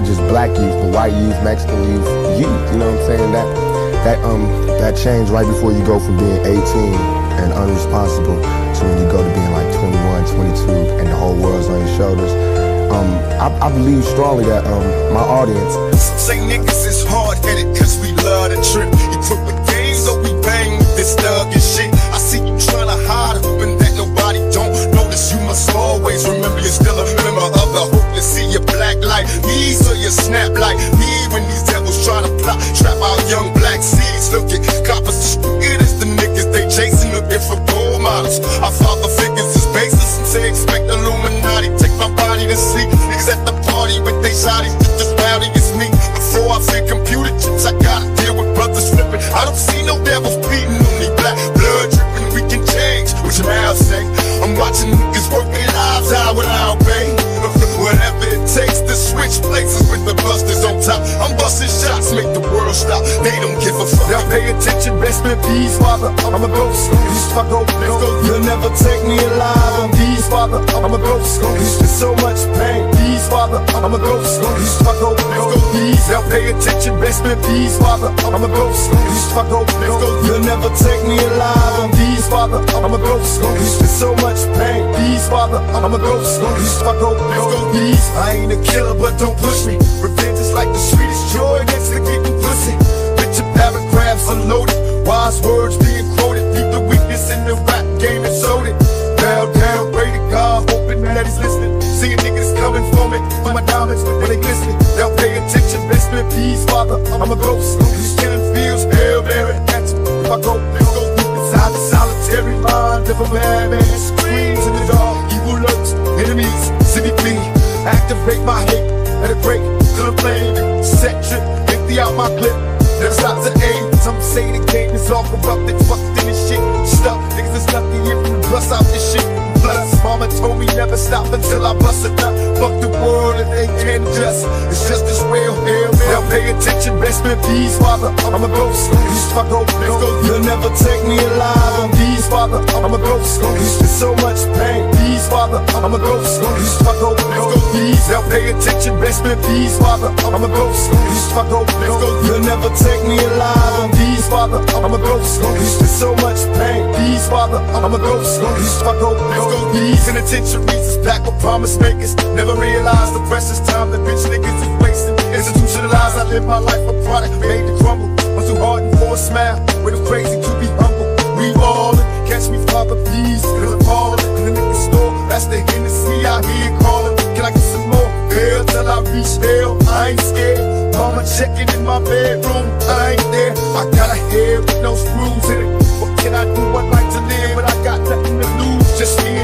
not just black youth, but white youth, Mexican youth, youth. You know what I'm saying? That that um that change right before you go from being 18 and unresponsible to when you go to being like 21, 22, and the whole world's on your shoulders. Um, I, I believe strongly that um my audience. Say niggas is hard headed I don't see no devils beating on me, black blood dripping. We can change, what your mouth say. I'm watching niggas work their lives out without pay. Whatever it takes to switch places with the busters on top. I'm busting shots, make the world stop. They don't give a fuck. Now pay attention, best in peace, father. I'm a ghost. If I go, go. You'll never take me alive. I'm peace, father. I'm a ghost. There's so much pain. Peace, father. I'm a ghost. Go, let's go. Peace. Now pay attention, best in peace, father. I'm a ghost. Go, let's go. You'll never take me alive. I'm peace, father. I'm a ghost. There's so much pain. Peace, father. I'm a ghost. Go, let's go. Peace. I ain't a killer, but don't push me. Revenge is like the sweetest joy next to getting pussy. Picture paragraphs unloaded, wise words being quoted. Leave the weakness in the rap game Activate my hate, let it break, I'm playing it. Set trip, empty out my clip. Never stops at aim. Some say the game is all corrupted, fucked in this shit. Stuck, niggas is lucky if we bust out this shit. Plus, mama told me never stop until I bust it up. Fuck the world if they can't just. It's just this real hell, man. Now pay attention, best in peace, father. I'm a ghost. If I go. You'll never take me alive. I'm peace, father. I'm a ghost. There's so much pain. Peace, father. I'm a ghost. If I go, let's go. Peace. Now pay attention, best in peace, father. I'm a ghost. If I go, let's go. You'll never take me alive. I'm peace, father. I'm a ghost. There's so much pain. Peace, father. I'm a ghost. If I go, let's go. Peace. Penitentiaries is back with promise makers. Never realized the precious time that bitch niggas is wasting. Institutionalized, I live my life a product made to crumble. I'm too hard and for a smile. Checking in my bedroom. I ain't there. I got a head with no screws in it. What can I do? I'd like to live, but I got nothing to lose. Just me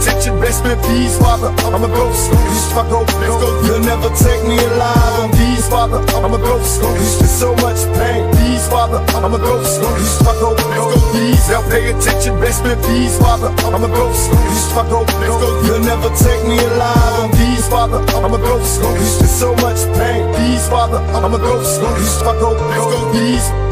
attention, best in peace, father. I'm a ghost. If I go, let's go. You'll never take me alive. I'm peace, father. I'm a ghost. There's so much pain. Peace, father. I'm a ghost. If I go, let's go. Peace. Now pay attention, best in peace, father. I'm a ghost. If I go, let's go. You'll never take me alive. I'm peace, father. I'm a ghost. There's so much pain. Peace, father. I'm a ghost. If I go, let's go. Peace.